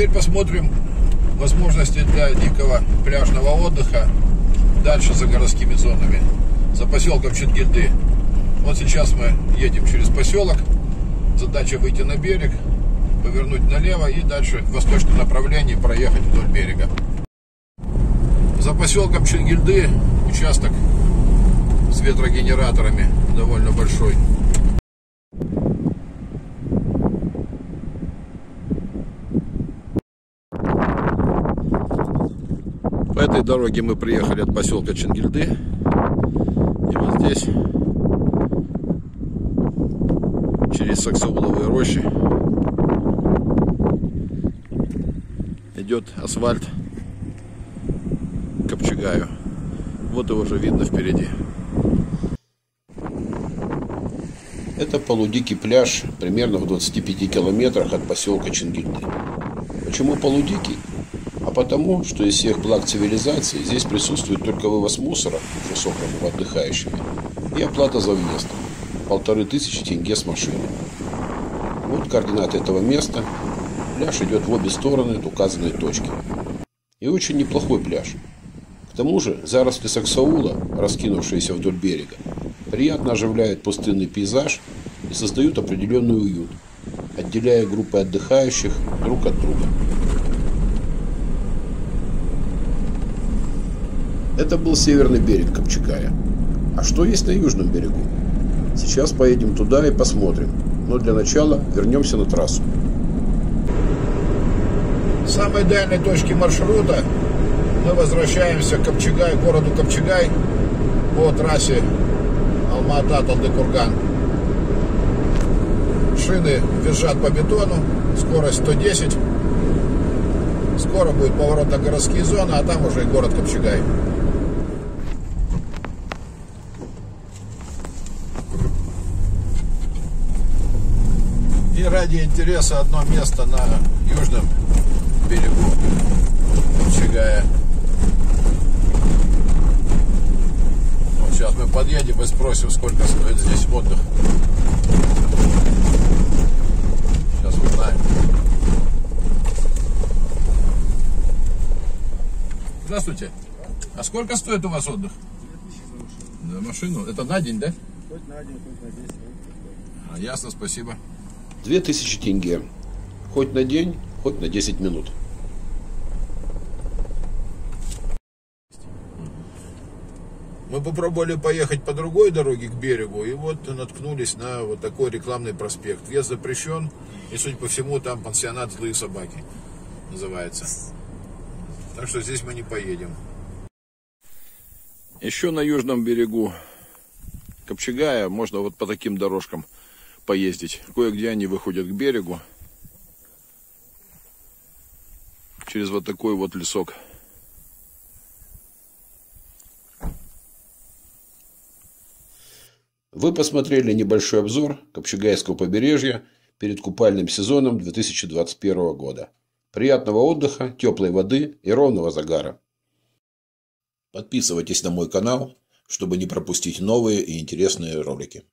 теперь посмотрим возможности для дикого пляжного отдыха дальше за городскими зонами, за поселком Чингильды. Вот сейчас мы едем через поселок. Задача выйти на берег, повернуть налево и дальше в восточном направлении проехать вдоль берега. За поселком Чингильды участок с ветрогенераторами довольно большой. По этой дороге мы приехали от поселка Чингильды. И вот здесь, через Саксауловые рощи, идет асфальт к Копчегаю. Вот его уже видно впереди. Это полудикий пляж, примерно в 25 километрах от поселка Чингильды. Почему полудикий? А потому, что из всех благ цивилизации здесь присутствует только вывоз мусора, уже собранного отдыхающими, и оплата за въезд. Полторы тысячи тенге с машины. Вот координаты этого места. Пляж идет в обе стороны от указанной точки. И очень неплохой пляж. К тому же заросли саксаула, раскинувшиеся вдоль берега, приятно оживляют пустынный пейзаж и создают определенный уют, отделяя группы отдыхающих друг от друга. Это был северный берег Копчакая. А что есть на южном берегу? Сейчас поедем туда и посмотрим. Но для начала вернемся на трассу. С самой дальней точки маршрута мы возвращаемся к Копчагай, городу Копчагай по трассе Алма-Ата-Талдыкурган. Шины визжат по бетону, скорость 110. Скоро будет поворот на городские зоны, а там уже и город Копчагай. И ради интереса одно место на южном берегу Чигая. Вот сейчас мы подъедем и спросим, сколько стоит здесь отдых. Сейчас узнаем. Здравствуйте. А сколько стоит у вас отдых? На машину. Это на день, да? Хоть на день, хоть на 10. А, ясно, спасибо. 2000 тенге. Хоть на день, хоть на 10 минут. Мы попробовали поехать по другой дороге к берегу, и вот наткнулись на вот такой рекламный проспект. Въезд запрещен, и, судя по всему, там пансионат «Злые собаки» называется. Так что здесь мы не поедем. Еще на южном берегу Копчегая можно вот по таким дорожкам поездить. Кое-где они выходят к берегу. Через вот такой вот лесок. Вы посмотрели небольшой обзор Копчегайского побережья перед купальным сезоном 2021 года. Приятного отдыха, теплой воды и ровного загара. Подписывайтесь на мой канал, чтобы не пропустить новые и интересные ролики.